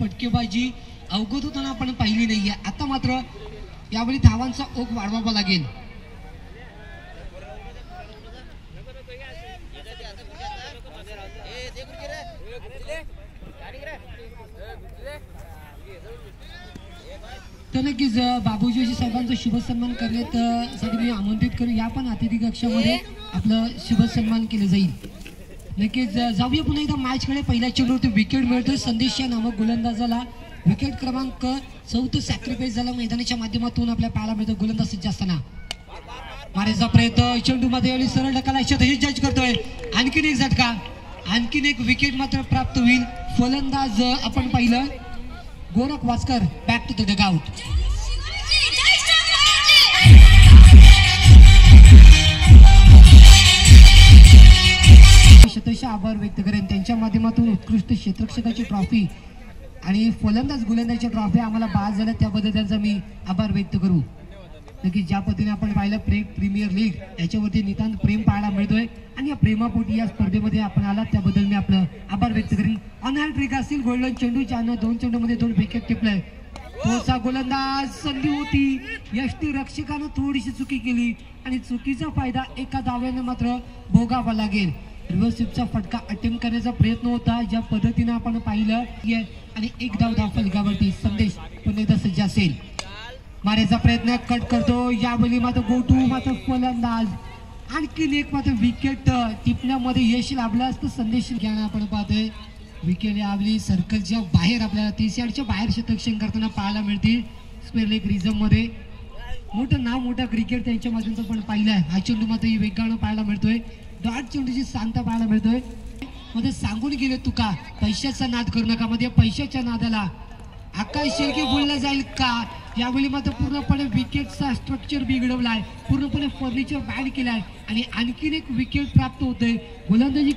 फटकेबाजी अवगत होताना आपण पाहिली नाहीये. आता मात्र यावेळी धावांचा ओघ वाढवावा लागेल. तर नक्कीच बाबूजी साहेबांचा शुभ सन्मान करण्यात मी आमंत्रित करू. या पण अतिथी कक्षामध्ये आपलं शुभ सन्मान केलं जाईल. नक्कीच जाऊया पुन्हा एकदा मॅचकडे. पहिल्या चेंडूवरती विकेट मिळतोय. संदेश या नामक गोलंदाजाला. विकेट क्रमांक चौथं सॅक्रिफाईस झाला. मैदानाच्या माध्यमातून आपल्या पाहायला मिळतो गोलंदाज सज्ज असताना. मारायचा प्रयत्न. चेंडू मध्ये सरळ ढकलायच्या हे जज करतोय. आणखीन एक झटका. आणखीन एक विकेट मात्र प्राप्त होईल. फलंदाज आपण पाहिलं. Gorakh Waskar back to the dugout शतश आभार व्यक्त करेन. त्यांच्या माध्यमातून उत्कृष्ट क्षेत्रक्षकाची ट्रॉफी आणि फलंदाज गोलंदाजच्या ट्रॉफी आम्हाला बाद झाल्या त्याबद्दल त्यांचा मी आभार व्यक्त करू. नक्की ज्या पद्धतीने आपण पाहिलं प्रे प्रीमियर लीग याच्यावरती नितांत प्रेम पाहायला मिळतोय. आणि या प्रेमापोटी या स्पर्धेमध्ये आपण आलात त्याबद्दल मी आपलं आभार व्यक्त करेन. अनहाल ट्रिक असतील गोल्डन चेंडू ज्यानं दोन चेंडूमध्ये दोन विकेट टिपलंय. तोचा गोलंदाज संधी होती. यष्टी रक्षकानं थोडीशी चुकी केली. आणि चुकीचा फायदा एका दाव्याने मात्र भोगावा लागेल. रिव्हर्सिपचा फटका अटेम्प्ट करण्याचा प्रयत्न होता. ज्या पद्धतीनं आपण पाहिलं. आणि एक धाव धाव फलकावरती संदेश पुन्हा एकदा सज्ज असेल. मारायचा प्रयत्न कट करतो. यावेळी मात्र गोटू मात्र फलंदाज. आणखीन एक मात्र विकेट टिपण्यामध्ये यश लाभलं असतं. संदेश घ्यायला आपण पाहतोय. विकेट यावेळी सर्कलच्या बाहेर आपल्याला तीस यार्डच्या बाहेर शतक्षण करताना पाहायला मिळतील. स्पेअर लेग रिझममध्ये. मोठं नाव मोठा क्रिकेट त्यांच्या माध्यमातून पण पाहिलं आहे हा चेंडू मात्र वेगानं पाहायला मिळतोय. डॉट चेंडूची सांगता पाहायला मिळतोय. मध्ये सांगून गेले तुका पैशाचा नाद करू नका मध्ये पैशाच्या नादाला. आकाश शेळके बोलला जाईल का? यावेळी मात्र पूर्णपणे विकेटचा स्ट्रक्चर बिघडवलाय. पूर्णपणे फर्निचर बॅड केलाय. आणि आणखीन एक विकेट प्राप्त होतोय. गोलंदाजी